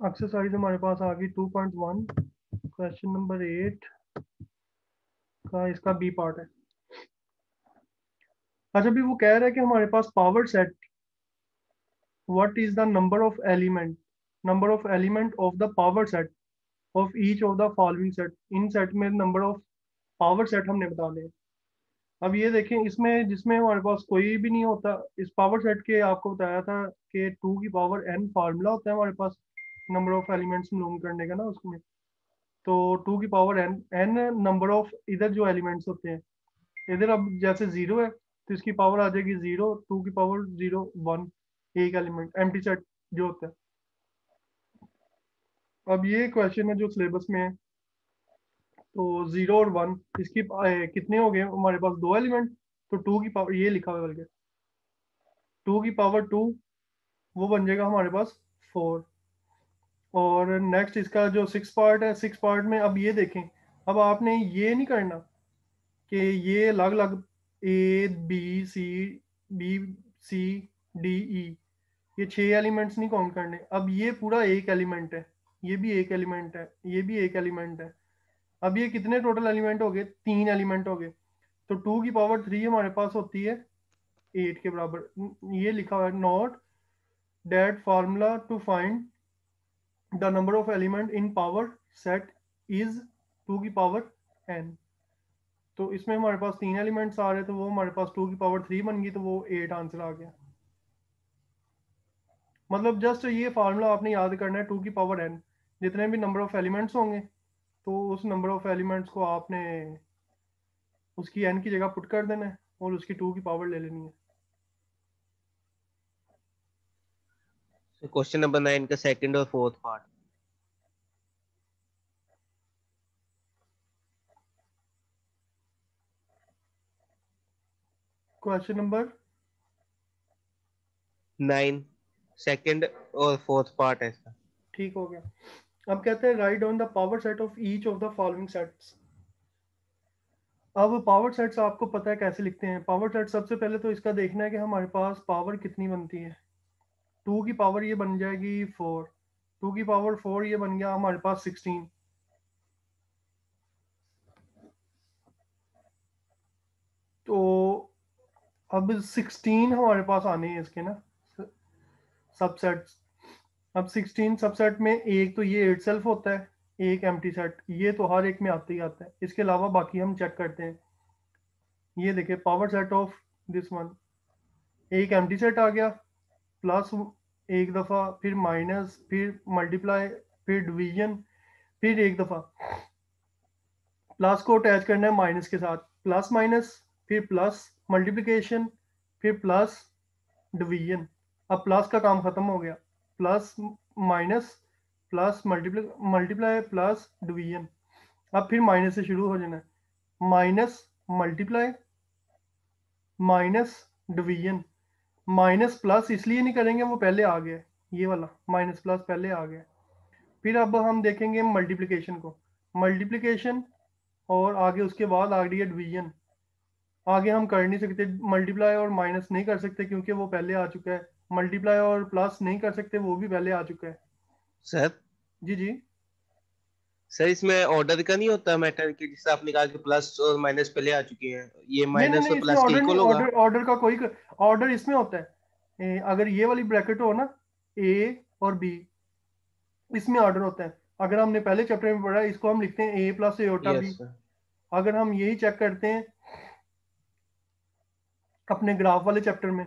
Exercise हमारे पास आ गई 2.1 question number eight का इसका बी पार्ट है। अच्छा भी वो कह रहा है कि हमारे पास power set what is the number of element number of element of the power set of each of the following set in set में नंबर ऑफ़ पावर सेट हमने बता दिए। अब ये देखें, इसमें, जिसमें हमारे पास कोई भी नहीं होता, इस पावर सेट के आपको बताया था कि टू की पावर एन फार्मूला होता है हमारे पास। नंबर ऑफ़ एलिमेंट्स मालूम करने का ना उसमें। तो टू की power N N number of इधर जो एलिमेंट्स होते हैं, इधर अब जैसे ज़ीरो है तो इसकी पावर आ जाएगी ज़ीरो टू की पावर ज़ीरो वन एक एलिमेंट एम सेट जो होता है। अब ये क्वेश्चन है जो सिलेबस में है तो ज़ीरो और वन इसकी कितने हो गए? हमारे पास दो एलिमेंट तो टू की पावर ये लिखा हुआ बल्कि। टू की पावर टू वो बन जाएगा हमारे पास फोर और नेक्स्ट इसका जो सिक्स पार्ट है सिक्स पार्ट में अब ये देखें। अब आपने ये नहीं करना कि ये अलग अलग A B C B C D E ये छह एलिमेंट्स नहीं काउंट करने। अब ये पूरा एक एलिमेंट है। ये भी एक एलिमेंट है। ये भी एक एलिमेंट है। अब ये कितने टोटल एलिमेंट हो गए? तीन एलिमेंट हो गए। तो टू की पावर थ्री हमारे पास होती है एट के बराबर। ये लिखा हुआ है note that formula to find the number of element in power set is two की पावर एन तो इसमें हमारे पास तीन एलिमेंट्स आ रहे तो वो हमारे पास टू की पावर थ्री बन गई तो वो एट आंसर आ गया। मतलब जस्ट ये फार्मूला आपने याद करना है टू की पावर एन जितने भी नंबर ऑफ़ एलिमेंट्स होंगे तो उस नंबर ऑफ़ एलिमेंट्स को आपने उसकी एन की जगह पुट कर देना है, और उसकी टू की पावर ले लेनी है। क्वेश्चन नंबर नाइन का सेकंड और fourth part question number nine second और फोर्थ पार्ट है इसका. ठीक हो गया. अब कहते हैं write on the power set of each of the following sets अब पावर सेट्स आपको पता है कैसे लिखते हैं? पावर सेट सबसे पहले तो इसका देखना है कि हमारे पास पावर कितनी बनती है. टू की पावर ये बन जाएगी फोर, टू की पावर फोर ये बन गया हमारे पास सिक्सटीन। तो अब सिक्सटीन हमारे पास आने हैं इसके ना सबसेट्स अब सिक्सटीन सबसेट में एक तो ये एट सेल्फ होता है, एक एम सेट ये तो हर एक में आते ही आता है। इसके अलावा बाकी हम चेक करते हैं। ये देखे power set of this one एक एम सेट आ गया। प्लस एक दफ़ा, फिर माइनस, फिर मल्टीप्लाई, फिर डिवीज़न, फिर एक दफ़ा। प्लस को अटैच करना है माइनस के साथ। प्लस माइनस, फिर प्लस, मल्टीप्लिकेशन, फिर प्लस, डिवीज़न। अब प्लस का काम ख़त्म हो गया। Plus minus, plus multiply multiply, plus division. अब फिर माइनस से शुरू हो जाना है। Minus, multiply, minus, division. Minus plus इसलिए नहीं करेंगे वो पहले आ गया ये वाला माइनस प्लस पहले आ गया फिर अब हम देखेंगे मल्टीप्लिकेशन को। मल्टीप्लिकेशन और आगे उसके बाद आ गई है डिवीज़न आगे हम कर नहीं सकते मल्टीप्लाई और माइनस नहीं कर सकते क्योंकि वो पहले आ चुका है। मल्टीप्लाई और प्लस नहीं कर सकते वो भी पहले आ चुका है। सर? जी जी। सर इसमें ऑर्डर का नहीं होता मैटर कि जिससे आपने कहा कि प्लस और माइनस पहले आ चुके हैं। ये माइनस और प्लस इक्वल होगा ऑर्डर का कोई ऑर्डर इसमें होता है। ए, अगर ये वाली ब्रैकेट हो ना ए और बी इसमें ऑर्डर होता है। अगर हमने पहले चैप्टर में पढ़ा इसको हम लिखते हैं ए प्लस एटा बी अगर हम यही चेक करते हैं अपने ग्राफ वाले चैप्टर में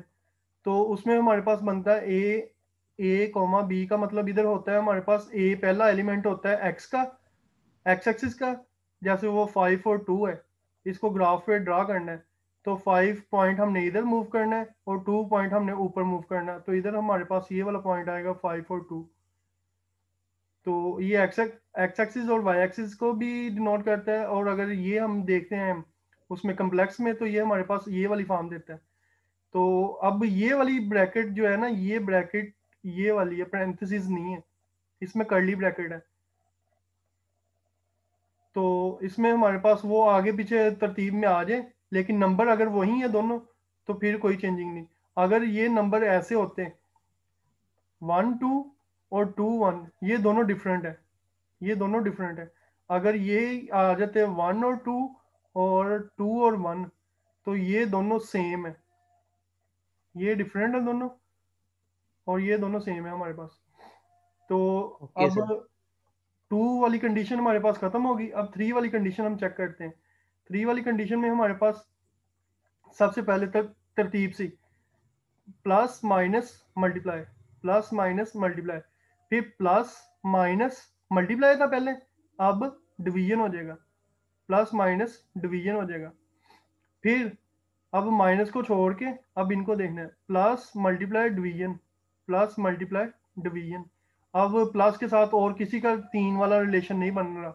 तो उसमें हमारे पास बनता है ए ए कॉमा बी का मतलब इधर होता है हमारे पास ए पहला एलिमेंट होता है एक्स का एक्स एक्सिस का जैसे वो फाइव और टू है, इसको ग्राफ पे ड्रा करना है। तो फाइव पॉइंट हमने इधर मूव करना है और टू पॉइंट हमने ऊपर मूव करना है। तो इधर हमारे पास ये वाला पॉइंट आएगा फाइव और टू तो ये एक्स एक्स एक्सिस और वाई एक्सिस को भी डिनोट करता है और अगर ये हम देखते हैं उसमें कम्प्लेक्स में तो ये हमारे पास ये वाली फॉर्म देता है। तो अब ये वाली ब्रैकेट जो है ना, ये ब्रैकेट ये वाली है नहीं है। इसमें कर्ली ब्रैकेट है। तो इसमें हमारे पास वो आगे पीछे तरतीब में आ जाए लेकिन नंबर अगर वही है दोनों तो फिर कोई चेंजिंग नहीं। अगर ये नंबर ऐसे होते वन टू और टू वन ये दोनों डिफरेंट है। ये दोनों डिफरेंट है। अगर ये आ जाते हैं वन और टू और टू और वन तो ये दोनों सेम है। ये डिफरेंट है दोनों और ये दोनों सेम है हमारे पास। तो Okay. अब टू वाली कंडीशन हमारे पास खत्म होगी। अब थ्री वाली कंडीशन हम चेक करते हैं। थ्री वाली कंडीशन में हमारे पास सबसे पहले तक तरतीब सी। Plus minus multiply plus minus multiply फिर प्लस माइनस मल्टीप्लाई था पहले। अब डिवीज़न हो जाएगा। प्लस माइनस डिवीज़न हो जाएगा। फिर अब माइनस को छोड़ के अब इनको देखना है। Plus multiply division plus multiply division अब प्लस के साथ और किसी का तीन वाला रिलेशन नहीं बन रहा।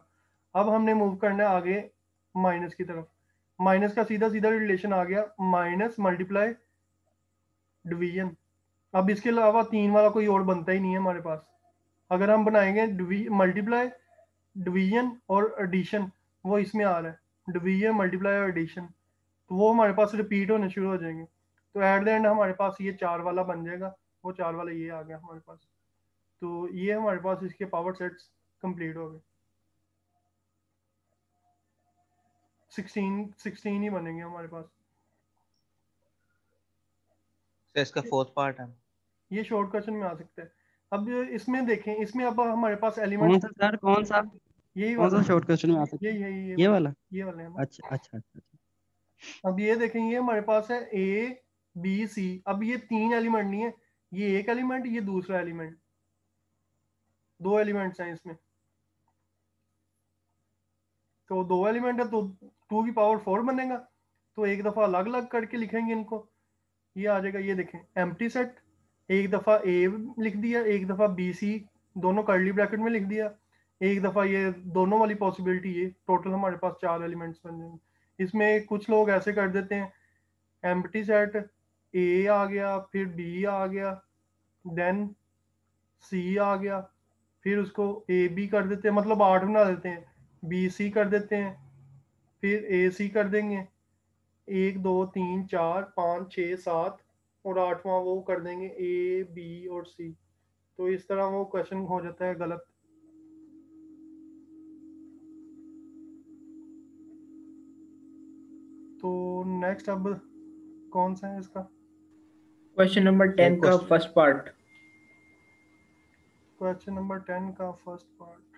अब हमने मूव करना है आगे माइनस की तरफ़। माइनस का सीधा सीधा रिलेशन आ गया। माइनस मल्टीप्लाई डिवीज़न अब इसके अलावा तीन वाला कोई और बनता ही नहीं है हमारे पास। अगर हम बनाएँगे मल्टीप्लाई डिवीज़न और एडिशन वो इसमें आ रहा है। डिवीज़न मल्टीप्लाई और एडिशन तो वो हमारे पास रिपीट होने शुरू हो जाएँगे। तो एट द एंड हमारे पास ये चार वाला बन जाएगा। वो चार वाला ये आ गया हमारे पास। तो ये हमारे पास इसके पावर सेट्स कंप्लीट हो गए। सिक्सटीन सिक्सटीन ही बनेंगे हमारे पास। सर इसका फोर्थ पार्ट है। ये शॉर्ट क्वेश्चन में आ सकता है। अब इसमें देखें इसमें अब हमारे पास कौन सा सर कौन सा? यही कौन सा वाला। शॉर्ट क्वेश्चन में आ सकता ये है ये ये ये वाला? ये वाले हैं अच्छा अच्छा अच्छा अच्छा। अब ये देखें ये हमारे पास है ए बी सी अब ये तीन एलिमेंट नहीं है ये एक एलिमेंट ये दूसरा एलिमेंट दो एलिमेंट्स हैं इसमें। तो दो एलिमेंट है तो टू की पावर फोर बनेगा। तो एक दफ़ा अलग अलग करके लिखेंगे इनको। ये आ जाएगा, ये देखें एम्प्टी सेट एक दफ़ा ए लिख दिया, एक दफ़ा बी सी दोनों कर्ली ब्रैकेट में लिख दिया। एक दफ़ा ये दोनों वाली पॉसिबिलिटी ये टोटल हमारे पास चार एलिमेंट्स बन जाएँगे। इसमें कुछ लोग ऐसे कर देते हैं एम्प्टी सेट ए आ गया, फिर बी आ गया देन सी आ गया। फिर उसको ए बी कर देते हैं मतलब आठ बना देते हैं। बी सी कर देते हैं फिर ए सी कर देंगे। एक दो तीन चार पाँच छः सात और आठवां वो कर देंगे ए बी और सी तो इस तरह वो क्वेश्चन हो जाता है गलत। तो नेक्स्ट अब कौन सा है इसका? क्वेश्चन नंबर टेन का first part question number ten का फ़र्स्ट पार्ट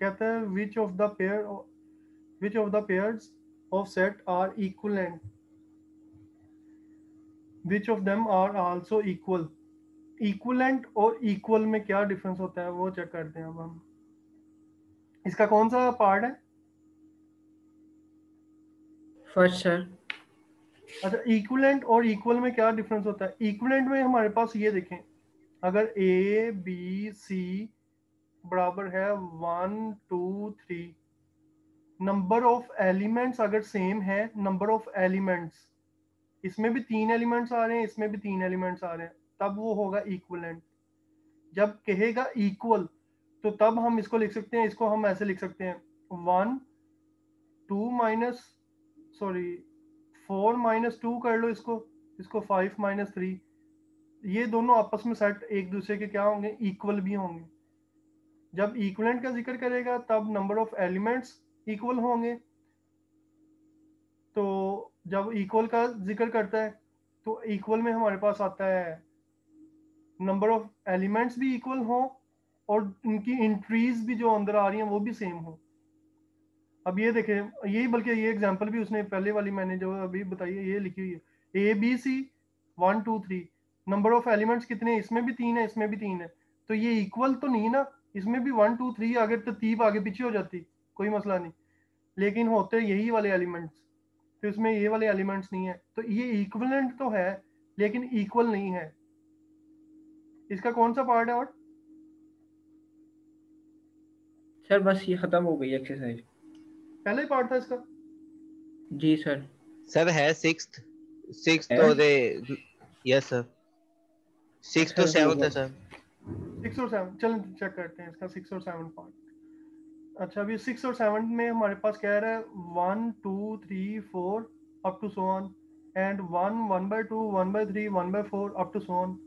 कहते हैं which of the pair which of the pairs of set are equivalent which of them are also equal equivalent और इक्वल में क्या डिफरेंस होता है, वो चेक करते हैं अब हम। इसका कौन सा पार्ट है? फ़र्स्ट सर अच्छा इक्विवेलेंट और इक्वल में क्या डिफरेंस होता है? इक्विवेलेंट में हमारे पास ये देखें, अगर ए बी सी बराबर है one two three number of elements अगर सेम है नंबर ऑफ़ एलिमेंट्स इसमें भी तीन एलिमेंट्स आ रहे हैं, इसमें भी तीन एलिमेंट्स आ रहे हैं, तब वो होगा इक्वलेंट जब कहेगा इक्वल तो तब हम इसको लिख सकते हैं, इसको हम ऐसे लिख सकते हैं one two minus sorry four minus two कर लो इसको इसको फाइव माइनस थ्री। ये दोनों आपस में सेट एक दूसरे के क्या होंगे? इक्वल भी होंगे। जब इक्वलेंट का ज़िक्र करेगा, तब नंबर ऑफ़ एलिमेंट्स इक्वल होंगे। तो जब इक्वल का ज़िक्र करता है तो इक्वल में हमारे पास आता है नंबर ऑफ़ एलिमेंट्स भी इक्वल हो और उनकी इंट्रीज भी जो अंदर आ रही हैं, वो भी सेम हो। अब ये देखें, यही बल्कि ये एग्जांपल भी उसने पहले वाली मैंने जो अभी बताई है, ये लिखी हुई है। A B C one two three number of elements कितने इसमें भी तीन है, इसमें भी तीन है। तो ये इक्वल तो नहीं ना, इसमें भी वन टू थ्री आगे तरतीब आगे पीछे हो जाती, कोई मसला नहीं। लेकिन होते यही वाले एलिमेंट्स तो इसमें ये वाले एलिमेंट्स नहीं है। तो ये इक्वलेंट तो है, लेकिन इक्वल नहीं है। इसका कौन सा पार्ट है और? सर, बस ये खत्म हो गई एक्सरसाइज पहला ही पार्ट था इसका। जी सर सर है सिक्स्थ सिक्स्थ है? और यस सर सिक्स्थ और अच्छा, सेवंथ है सर सिक्स और सेवन चल चेक करते हैं इसका सिक्स और सेवन पार्ट अच्छा अभी सिक्स और सेवन में हमारे पास कह रहा है? One two three four up to so on and one one by two one by three one by four up to so on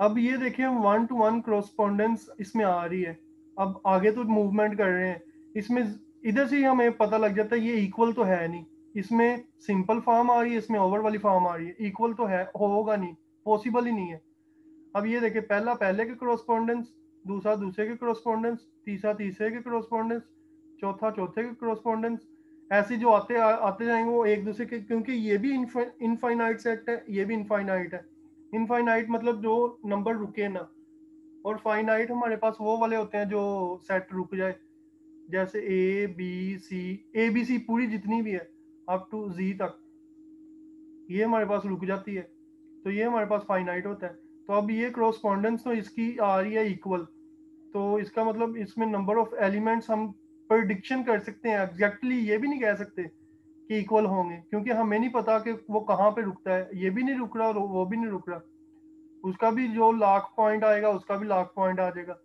अब ये देखिए हम वन टू वन क्रॉसपॉन्डेंस इसमें आ रही है। अब आगे तो मूवमेंट कर रहे हैं। इसमें इधर से हमें पता लग जाता है ये इक्वल तो है नहीं। इसमें सिंपल फॉर्म आ रही है इसमें ओवर वाली फॉर्म आ रही है। इक्वल तो है होगा नहीं पॉसिबल ही नहीं है। अब ये देखिए पहला पहले के क्रॉसपॉन्डेंस दूसरा दूसरे के क्रॉसपॉन्डेंस तीसरा तीसरे के क्रॉसपॉन्डेंस चौथा चौथे के क्रॉसपॉन्डेंस ऐसे जो आते आ, आते जाएँगे वो एक दूसरे के क्योंकि ये भी इनफाइनाइट सेट है ये भी इनफाइनाइट है। इनफाइनाइट मतलब जो नंबर रुके ना। और फाइनाइट हमारे पास वो वाले होते हैं जो सेट रुक जाए। जैसे ए बी सी ए बी सी पूरी जितनी भी है अप टू जी तक। ये हमारे पास रुक जाती है। तो ये हमारे पास फाइनाइट होता है। तो अब ये क्रॉसपॉन्डेंस तो इसकी आ रही है इक्वल तो इसका मतलब इसमें नंबर ऑफ़ एलिमेंट्स हम प्रडिक्शन कर सकते हैं। एग्जैक्टली ये भी नहीं कह सकते कि इक्वल होंगे। क्योंकि हमें नहीं पता कि वो कहाँ पे रुकता है। ये भी नहीं रुक रहा वो भी नहीं रुक रहा। उसका भी जो लाख पॉइंट आएगा, उसका भी लाख पॉइंट आ जाएगा।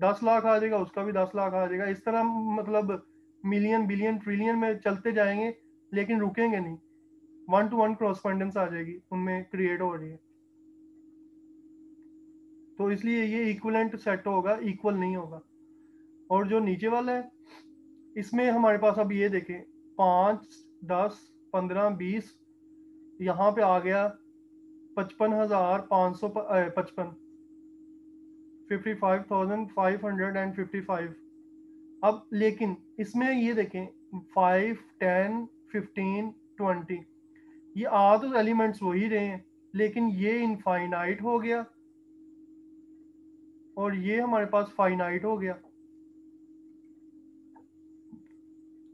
दस लाख आ जाएगा, उसका भी दस लाख आ जाएगा। इस तरह मतलब मिलियन बिलियन ट्रिलियन में चलते जाएँगे, लेकिन रुकेंगे नहीं। वन टू वन क्रॉसपेंडेंस आ जाएगी, उनमें क्रिएट हो रही है। तो इसलिए ये इक्वलेंट सेट होगा इक्वल नहीं होगा। और जो नीचे वाला है, इसमें हमारे पास अब ये देखें, पाँच, दस, पंद्रह, बीस, यहाँ पे आ गया, पचपन हज़ार पाँच सौ पचपन। Fifty five thousand five hundred and fifty five अब लेकिन इसमें ये देखें फाइव टेन फिफ्टीन ट्वेंटी ये आ तो एलिमेंट्स वही रहे हैं, लेकिन ये इनफाइनाइट हो गया। और ये हमारे पास फाइनाइट हो गया।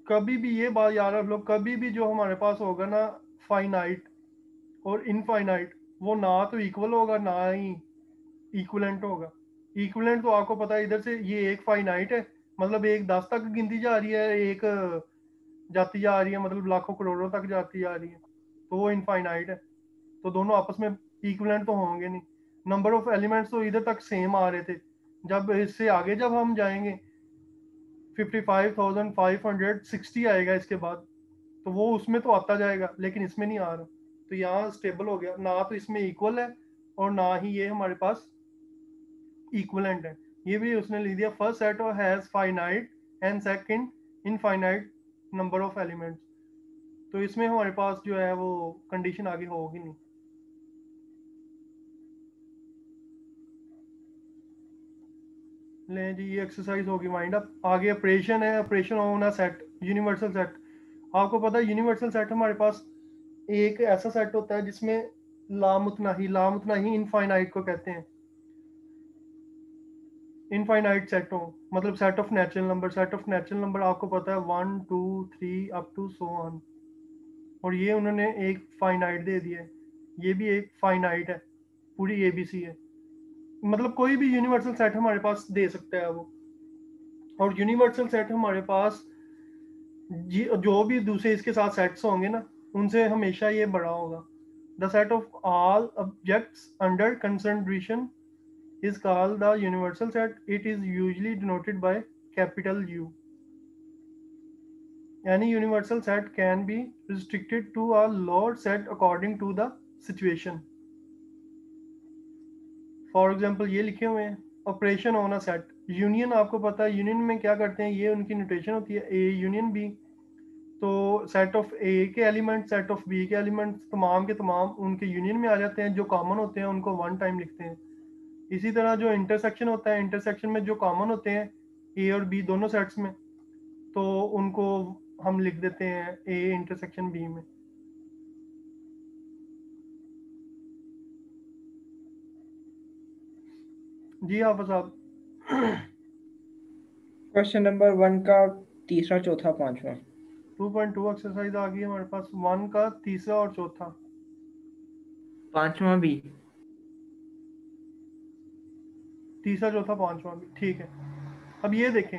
कभी भी ये बात याद रख लो, कभी भी जो हमारे पास होगा ना फाइनाइट और इनफाइनाइट वो ना तो इक्वल होगा, ना ही इक्वलेंट होगा। इक्वलेंट तो आपको पता है इधर से ये एक फाइनाइट है मतलब एक दस तक गिनती जा रही है एक जाती जा रही है मतलब लाखों करोड़ों तक जाती जा रही है तो वो इनफाइनाइट है तो दोनों आपस में इक्वलेंट तो होंगे नहीं। नंबर ऑफ़ एलिमेंट्स तो इधर तक सेम आ रहे थे जब इससे आगे जब हम जाएँगे 55,560 आएगा इसके बाद तो वो उसमें तो आता जाएगा लेकिन इसमें नहीं आ रहा तो यहाँ स्टेबल हो गया ना तो इसमें इक्वल है और ना ही ये हमारे पास इक्वलेंट है। ये भी उसने लिख दिया first set has finite and second infinite number of elements तो इसमें हमारे पास जो है वो कंडीशन आगे होगी नहीं। लें जी, ये एक्सरसाइज होगी माइंड अप आगे ऑपरेशन है ऑपरेशन होना सेट यूनिवर्सल सेट आपको पता है यूनिवर्सल सेट हमारे पास एक ऐसा सेट होता है जिसमें लामुतनाही लामुतनाही इनफाइनाइट को कहते हैं। इनफाइनाइट सेट हो मतलब set of natural number set of natural number आपको पता है one two three up to so on और ये उन्होंने एक फाइनाइट दे दिया है। ये भी एक फाइनाइट है। पूरी ए बी सी है। मतलब कोई भी यूनिवर्सल सेट हमारे पास दे सकता है वो। और यूनिवर्सल सेट हमारे पास जो भी दूसरे इसके साथ सेट्स होंगे ना, उनसे हमेशा ये बड़ा होगा। The set of all objects under concentration is call the universal set it is usually denoted by capital U any universal set can be restricted to a lower set according to the situation. For example ये लिखे हुए हैं operation on a set union आपको पता है union में क्या करते हैं? ये उनकी नोटेशन होती है ए यूनियन बी तो सेट ऑफ़ ए के एलिमेंट सेट ऑफ़ बी के एलिमेंट तमाम के तमाम उनके यूनियन में आ जाते हैं, जो कॉमन होते हैं, उनको वन टाइम लिखते हैं। इसी तरह जो इंटरसेक्शन होता है इंटरसेक्शन में जो कॉमन होते हैं ए और बी दोनों सेट्स में तो उनको हम लिख देते हैं ए इंटरसेक्शन बी में। जी हाफिज साहब। क्वेश्चन नंबर वन का तीसरा चौथा पांचवा। 2.2 एक्सरसाइज आ गई हमारे पास। वन का तीसरा और चौथा। पांचवा भी। तीसरा चौथा पांचवा भी, ठीक है। अब ये देखें।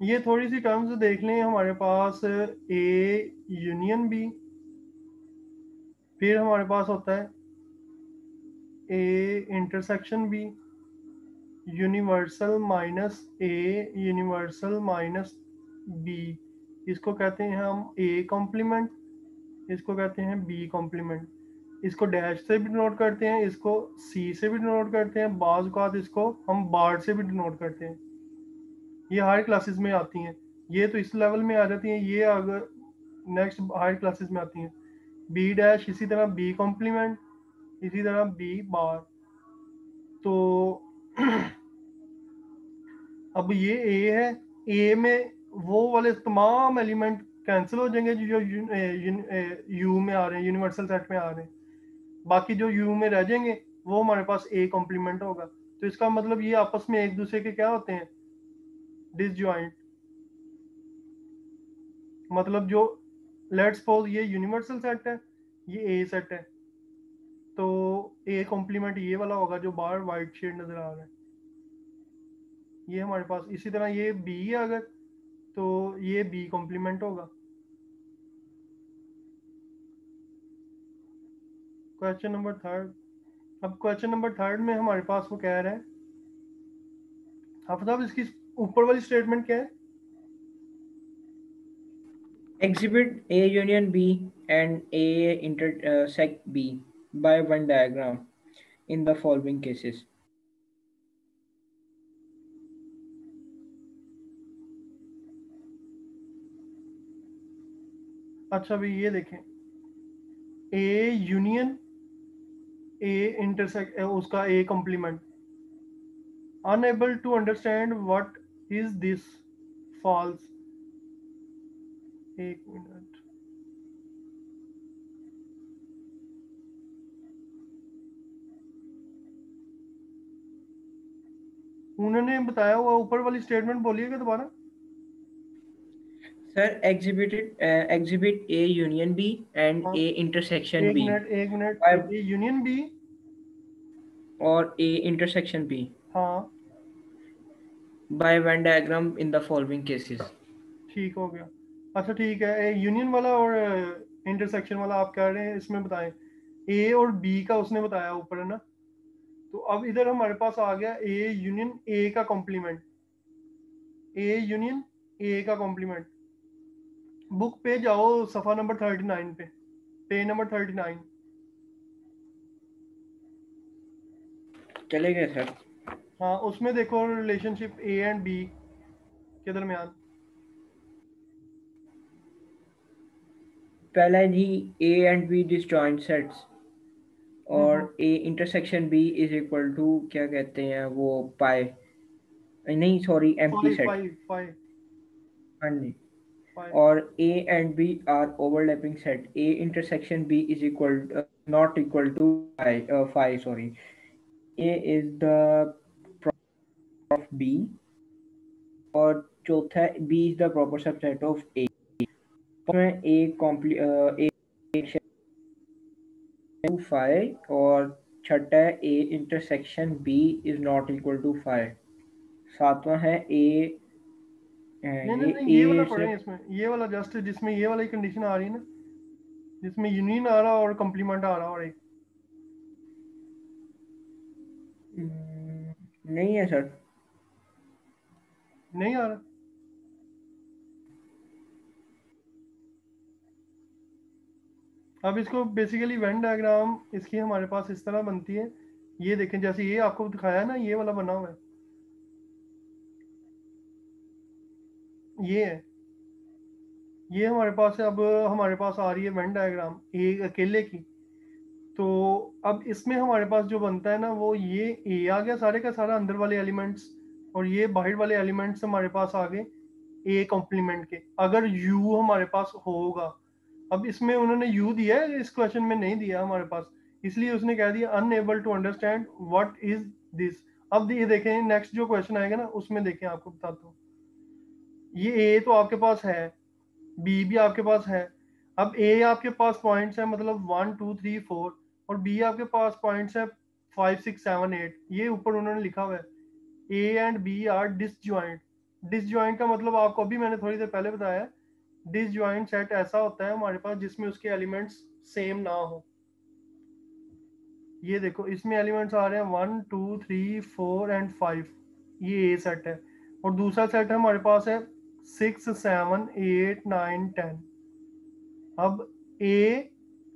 ये थोड़ी सी टर्म्स देख लें, हमारे पास ए यूनियन बी फिर हमारे पास होता है A intersection B universal minus A universal minus B इसको कहते हैं हम ए कॉम्प्लीमेंट इसको कहते हैं बी कॉम्प्लीमेंट इसको डैश से भी डिनोट करते हैं, इसको सी से भी डिनोट करते हैं, बाज औकात इसको हम बार्ड से भी डिनोट करते हैं। ये हायर क्लासेस में आती हैं। ये तो इस लेवल में आ जाती हैं, ये अगर नेक्स्ट हायर क्लासेस में आती हैं। बी डैश इसी तरह बी कॉम्प्लीमेंट इसी तरह बी बार तो अब ये ए है। ए में वो वाले तमाम एलिमेंट कैंसिल हो जाएँगे जो यू में आ रहे हैं यूनिवर्सल सेट में आ रहे हैं। बाकी जो यू में रह जाएँगे, वो हमारे पास ए कॉम्प्लीमेंट होगा। तो इसका मतलब ये आपस में एक दूसरे के क्या होते हैं? डिसजॉइंट मतलब जो लेट्स सपोज़ ये यूनिवर्सल सेट है, ये ए सेट है। तो ए कॉम्प्लीमेंट ये वाला होगा जो बाहर वाइट शेड नज़र आ रहा है। ये हमारे पास, इसी तरह ये बी है अगर तो ये बी कॉम्प्लीमेंट होगा। क्वेश्चन नंबर थर्ड अब क्वेश्चन नंबर थर्ड में हमारे पास वो कह रहा है। इसकी ऊपर वाली स्टेटमेंट क्या है? Exhibit A union B and A intersect B by one diagram in the following cases. अच्छा भाई ये देखें। ए यूनियन ए इंटरसेक्ट उसका A complement unable to understand what is this false एक मिनट उन्होंने बताया हुआ, ऊपर वाली स्टेटमेंट बोलिएगा दोबारा? Exhibited uh, exhibit A union B and हाँ। A intersection एक मिनट एक मिनट। Five. ये यूनियन बी और ए इंटरसेक्शन बी हाँ। By Venn diagram in the following cases. ठीक हो गया। अच्छा ठीक है। यूनियन वाला और इंटरसेक्शन वाला आप कह रहे हैं इसमें बताएँ। ए और बी का उसने बताया ऊपर है ना? तो अब इधर हमारे पास आ गया ए यूनियन ए का कॉम्प्लीमेंट ए यूनियन ए का कॉम्प्लीमेंट बुक पे जाओ सफ़ा नंबर थर्टी नाइन पे पे नंबर थर्टी नाइन। चले गए सर। हाँ उसमें देखो रिलेशनशिप ए एंड बी के दरमियान। पहला जी A and B disjoint sets और A intersection B is equal to क्या कहते हैं वो पाई नहीं सॉरी एम्प्टी सेट हाँ जी। और A and B are overlapping set. A intersection B is equal uh, not equal to phi, uh, phi sorry. A is the property of B और चौथा B is the proper subset of A. में A compli uh, A to phi और छठा A intersection B is not equal to phi. सातवां है A अ, नहीं नहीं नहीं ये वाला से- पढ़े इसमें ये वाला जस्ट जिसमें ये वाली कंडीशन आ रही है ना जिसमें यूनियन आ रहा और कॉम्प्लीमेंट आ रहा और एक। हम्म, नहीं है सर नहीं आ रहा। अब इसको बेसिकली वेन डायग्राम इसकी हमारे पास इस तरह बनती है। ये देखें जैसे ये आपको दिखाया ना ये वाला बना हुआ है। ये है। ये हमारे पास है, अब हमारे पास आ रही है वेन डायग्राम ए अकेले की। तो अब इसमें हमारे पास जो बनता है ना, वो ये ए आ गया, सारे का सारा अंदर वाले एलिमेंट्स और ये बाहर वाले एलिमेंट्स हमारे पास आ गए ए कॉम्प्लीमेंट के। अगर यू हमारे पास होगा, अब इसमें उन्होंने यू दिया है, इस क्वेश्चन में नहीं दिया हमारे पास। इसलिए उसने कह दिया unable to understand what is this अब ये देखें नेक्स्ट जो क्वेश्चन आएगा ना, उसमें देखें आपको, बताता हूँ। ये ए तो आपके पास है बी भी आपके पास है। अब ए आपके पास पॉइंट्स है मतलब वन टू थ्री फोर और बी आपके पास पॉइंट्स है फाइव सिक्स सेवन एट ये ऊपर उन्होंने लिखा हुआ है। A and B are disjoint disjoint का मतलब आपको अभी मैंने थोड़ी देर पहले बताया डिसजॉइंट सेट ऐसा होता है हमारे पास जिसमें उसके एलिमेंट्स सेम ना हो। ये देखो, इसमें एलिमेंट्स आ रहे हैं one two three four and five ये ए सेट है। और दूसरा सेट हमारे पास है six seven eight nine ten. अब ए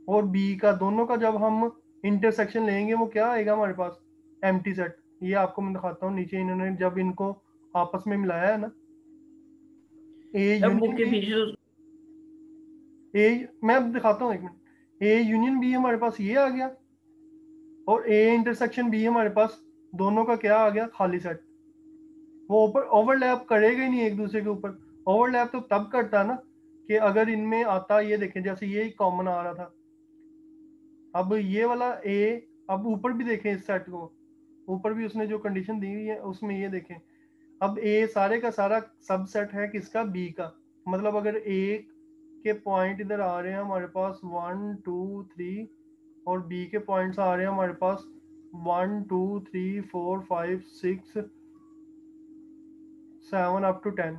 और बी का दोनों का जब हम इंटरसेक्शन लेंगे वो क्या आएगा हमारे पास? एम सेट ये आपको मैं दिखाता हूँ नीचे इन्होंने जब इनको आपस में मिलाया है ना। ए यूनियन ए मैं अब दिखाता हूँ एक मिनट ए यूनियन बी हमारे पास ये आ गया और ए इंटरसेक्शन बी हमारे पास दोनों का क्या आ गया? खाली सेट वो ऊपर ओवरलैप करेगा ही नहीं एक दूसरे के ऊपर। ओवरलैप तो तब करता ना कि अगर इनमें आता, ये देखें, जैसे ये कॉमन आ रहा था। अब ये वाला ए अब ऊपर भी देखें इस सेट को। ऊपर भी उसने जो कंडीशन दी हुई है, उसमें ये देखें। अब ए सारे का सारा सबसेट है किसका? बी का। मतलब अगर ए के पॉइंट इधर आ रहे हैं, हमारे पास वन टू थ्री और बी के पॉइंट्स आ रहे हैं, हमारे पास one two three four five six seven up to ten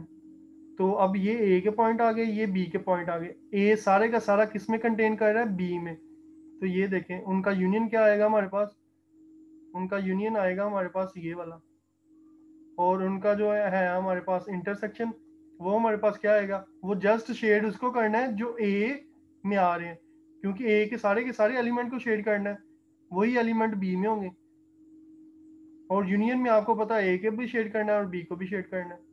तो अब ये ए के पॉइंट आ गए ये बी के पॉइंट आ गए। ए सारे का सारा किसमें कंटेन कर रहा है? बी में। तो ये देखें उनका यूनियन क्या आएगा हमारे पास? उनका यूनियन आएगा हमारे पास ये वाला। और उनका जो है, है हमारे पास इंटरसेक्शन वो हमारे पास क्या आएगा? वो जस्ट शेड उसको करना है जो ए में आ रहे हैं। क्योंकि ए के सारे के सारे एलिमेंट को शेड करना है। वही एलिमेंट बी में होंगे। और यूनियन में आपको पता है ए के भी शेड करना है और बी को भी शेड करना है।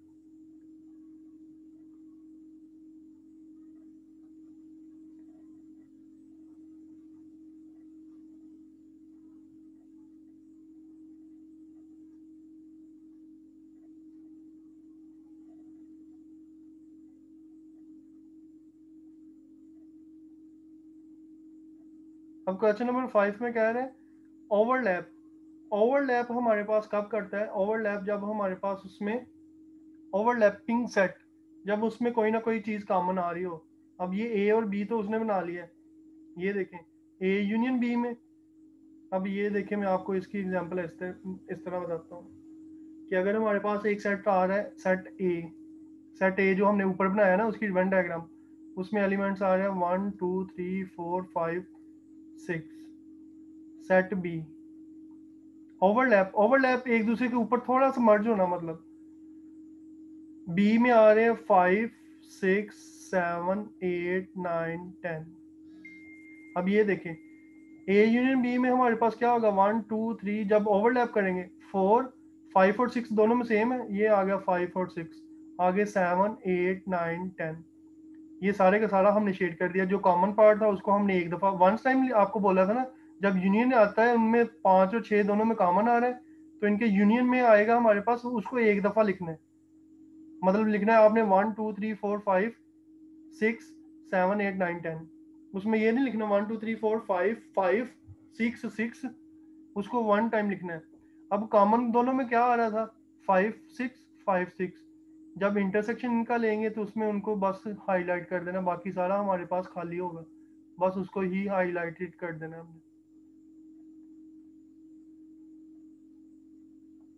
अब क्वेश्चन नंबर फाइव में कह रहे हैं ओवरलैप ओवरलैप हमारे पास कब करता है? ओवरलैप जब हमारे पास उसमें ओवरलैपिंग सेट जब उसमें कोई ना कोई चीज़ कॉमन आ रही हो। अब ये ए और बी तो उसने बना लिया है। ये देखें ए यूनियन बी में, अब ये देखें मैं आपको इसकी एग्जांपल इस तरह इस तरह बताता हूँ कि अगर हमारे पास एक सेट आ रहा है सेट ए सेट ए जो हमने ऊपर बनाया ना, उसकी वन डायग्राम उसमें एलिमेंट्स आ रहे हैं one two three four five six set B overlap overlap एक दूसरे के ऊपर थोड़ा सा मर्ज होना मतलब। बी में आ रहे हैं five six seven eight nine ten अब ये देखें। ए यूनियन बी में हमारे पास क्या होगा? वन टू थ्री जब ओवरलैप करेंगे फोर फाइव और सिक्स दोनों में सेम है, ये आ गया फाइव और सिक्स आगे सेवन एट नाइन टेन ये सारे का सारा हमने शेड कर दिया। जो कॉमन पार्ट था, उसको हमने एक दफ़ा वंस टाइम आपको बोला था ना, जब यूनियन आता है, उनमें पाँच और छह दोनों में कॉमन आ रहे हैं तो इनके यूनियन में आएगा हमारे पास, उसको एक दफ़ा लिखना है। मतलब लिखना है आपने one two three four five six seven eight nine ten उसमें ये नहीं लिखना one two three four five five six six उसको वन टाइम लिखना है। अब कॉमन दोनों में क्या आ रहा था? फाइव सिक्स फाइव सिक्स जब इंटरसेक्शन इनका लेंगे तो उसमें उनको बस हाईलाइट कर देना बाकी सारा हमारे पास खाली होगा। बस उसको ही हाईलाइटेड कर देना हमने।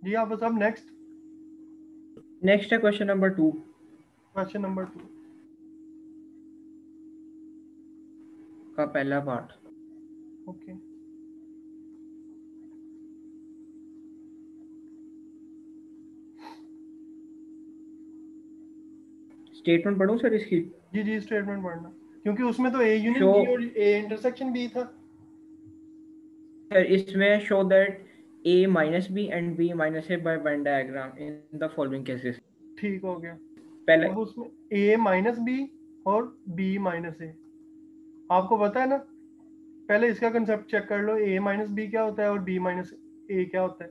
जी आप सब नेक्स्ट नेक्स्ट है question number two question number two का पहला पार्ट ओके स्टेटमेंट पढ़ूं सर इसकी? जी जी स्टेटमेंट पढ़ना। क्योंकि उसमें तो ए यूनिट बी और ए इंटरसेक्शन बी था। सर इसमें show that a minus b and b minus a by Venn diagram in the following cases ठीक हो गया। पहले अब उसमें ए माइनस बी और बी माइनस ए आपको पता है ना? पहले इसका कंसेप्ट चेक कर लो। ए माइनस बी क्या होता है और बी माइनस ए क्या होता है?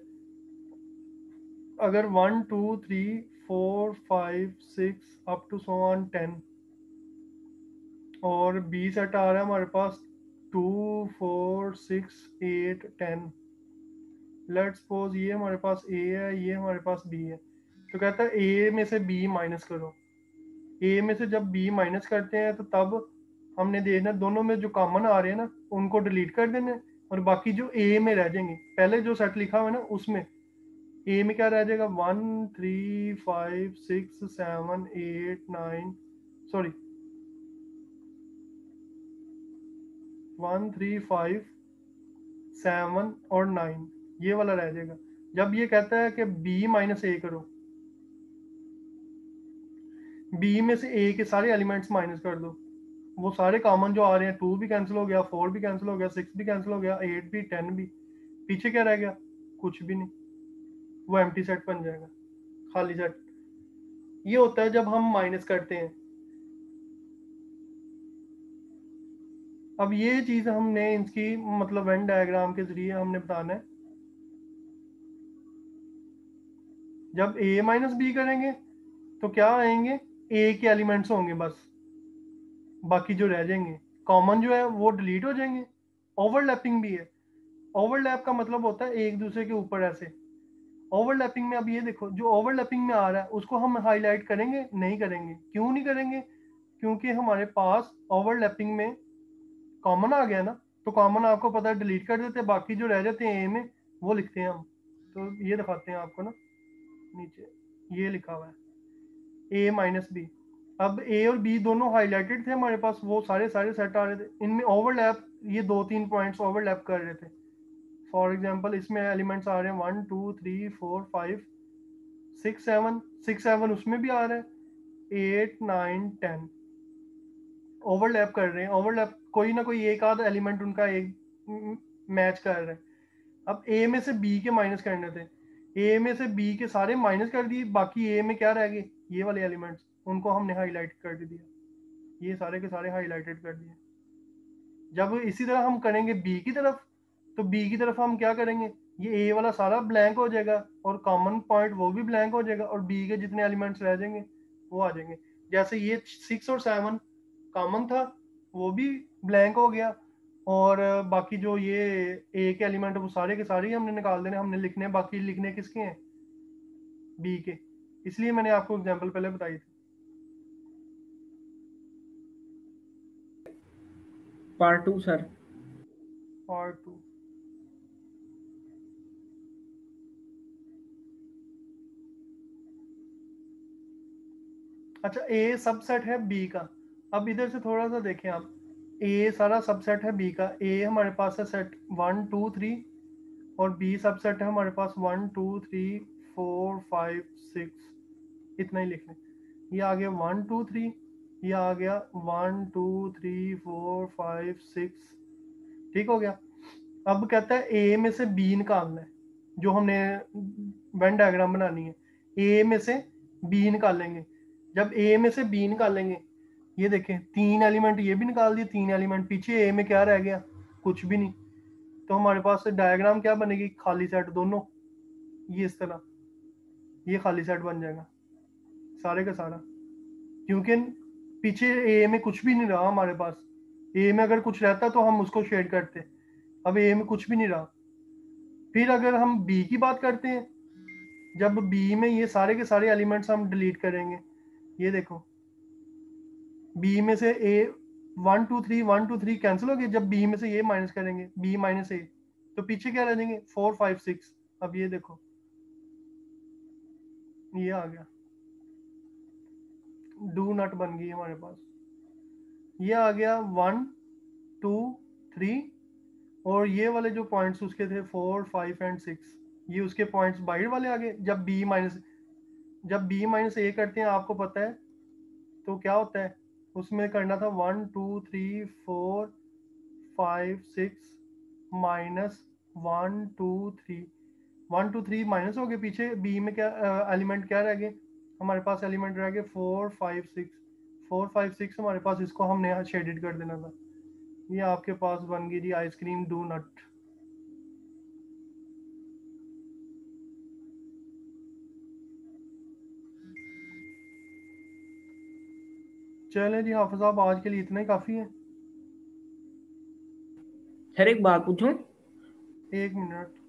अगर one two three four, five, six, up to so on ten. और बी सेट आ रहा है हमारे पास, two, four, six, eight, ten. Let's suppose ये हमारे पास ए है, ये हमारे पास बी है। तो कहता है ए में से बी माइनस करो। ए में से जब बी माइनस करते हैं तो तब हमने देखना, दोनों में जो कॉमन आ रहे हैं ना, उनको डिलीट कर देना, और बाकी जो ए में रह जाएँगे। पहले जो सेट लिखा हुआ है ना, उसमें। ए में क्या रह जाएगा? One, three, five, six, seven, eight, nine, sorry. One, three, five, seven और नाइन, ये वाला रह जाएगा। जब ये कहता है कि बी माइनस ए करो बी में से ए के सारे एलिमेंट्स माइनस कर दो। वो सारे कॉमन जो आ रहे हैं टू भी कैंसिल हो गया फोर भी कैंसिल हो गया सिक्स भी कैंसिल हो गया एट भी टेन भी, पीछे क्या रह गया? कुछ भी नहीं। वो एम सेट बन जाएगा, खाली सेट ये होता है जब हम माइनस करते हैं। अब ये चीज़ हमने इसकी मतलब वेन डायग्राम के ज़रिए हमने बताना है। जब ए माइनस बी करेंगे तो क्या आएँगे? ए के एलिमेंट्स होंगे बस। बाकी जो रह जाएँगे कॉमन जो है, वो डिलीट हो जाएँगे। ओवरलैपिंग भी है। ओवरलैप का मतलब होता है एक दूसरे के ऊपर ऐसे। ओवरलैपिंग में, अब ये देखो, जो ओवरलैपिंग में आ रहा है, उसको हम हाईलाइट करेंगे? नहीं करेंगे। क्यों नहीं करेंगे? क्योंकि हमारे पास ओवरलैपिंग में कॉमन आ गया ना तो कॉमन आपको पता है डिलीट कर देते हैं, बाकी जो रह जाते हैं ए में, वो लिखते हैं हम। तो ये दिखाते हैं आपको ना, नीचे, ये लिखा हुआ है ए माइनस बी अब ए और बी दोनों हाईलाइटेड थे हमारे पास, वो सारे सारे सेट आ रहे थे। इनमें ओवरलैप ये दो तीन पॉइंट्स ओवरलैप कर रहे थे। फॉर एग्ज़ाम्पल इसमें एलिमेंट्स आ रहे हैं one two three four five six seven six seven उसमें भी आ रहे हैं। एट नाइन टेन ओवरलैप कर रहे हैं। ओवरलैप कोई ना कोई एक आध एलिमेंट उनका एक मैच कर रहे हैं। अब ए में से बी के माइनस करने थे। ए में से बी के सारे माइनस कर दिए। बाकी ए में क्या रह गए? ये वाले एलिमेंट्स उनको हमने हाईलाइट कर दिया। ये सारे के सारे हाईलाइटेड कर दिए। जब इसी तरह हम करेंगे बी की तरफ़ तो बी की तरफ़ हम क्या करेंगे? ये ए वाला सारा ब्लैंक हो जाएगा और कॉमन पॉइंट वो भी ब्लैंक हो जाएगा और बी के जितने एलिमेंट्स रह जाएँगे वो आ जाएँगे। जैसे ये सिक्स और सेवन कॉमन था वो भी ब्लैंक हो गया और बाकी जो ये ए के एलिमेंट वो सारे के सारे ही हमने निकाल देने हमने लिखने बाकी लिखने किसके हैं? बी के। इसलिए मैंने आपको एग्ज़ाम्पल पहले बताई थी। Part two sir part two अच्छा ए सबसेट है बी का। अब इधर से थोड़ा सा देखें आप। ए सारा सबसेट है बी का। ए हमारे पास है सेट वन टू थ्री और बी सबसेट है हमारे पास one two three four five six इतना ही लिख लें। ये आ गया वन टू थ्री ये आ गया one two three four five six ठीक हो गया। अब कहता है ए में से बी निकालना है। जो हमने वेन डायग्राम बनानी है। ए में से बी निकालेंगे। जब ए में से बी निकालेंगे, ये देखें, तीन एलिमेंट ये भी निकाल दिए, तीन एलिमेंट पीछे ए में क्या रह गया? कुछ भी नहीं। तो हमारे पास डायग्राम क्या बनेगी? खाली सेट दोनों। ये इस तरह। ये खाली सेट बन जाएगा। सारे का सारा। क्योंकि पीछे ए में कुछ भी नहीं रहा हमारे पास। ए में अगर कुछ रहता तो हम उसको शेड करते। अब ए में कुछ भी नहीं रहा। फिर अगर हम बी की बात करते हैं, जब बी में ये सारे के सारे एलिमेंट्स हम डिलीट करेंगे ये देखो। बी में से A one two three one two three cancel हो गए जब बी में से ये माइनस करेंगे बी माइनस ए तो पीछे क्या रह जाएँगे? फोर फाइव सिक्स अब ये देखो। ये आ गया। डू नट बन गई हमारे पास। ये आ गया वन टू थ्री और ये वाले जो पॉइंट्स उसके थे फोर फाइव एंड सिक्स ये उसके पॉइंट्स बाइड वाले आ गए। जब बी माइनस जब बी माइनस ए करते हैं, आपको पता है तो क्या होता है? उसमें करना था one two three four five six minus one two three one two three minus हो गए पीछे बी में क्या एलिमेंट क्या रह गए? हमारे पास एलिमेंट रह गए four five six four five six हमारे पास, इसको हमने शेडेड कर देना था। ये आपके पास बन गई थी आइसक्रीम डू नट चले जी हाफिज साहब आज के लिए इतना ही काफ़ी है। सर एक बात पूछूँ? एक मिनट।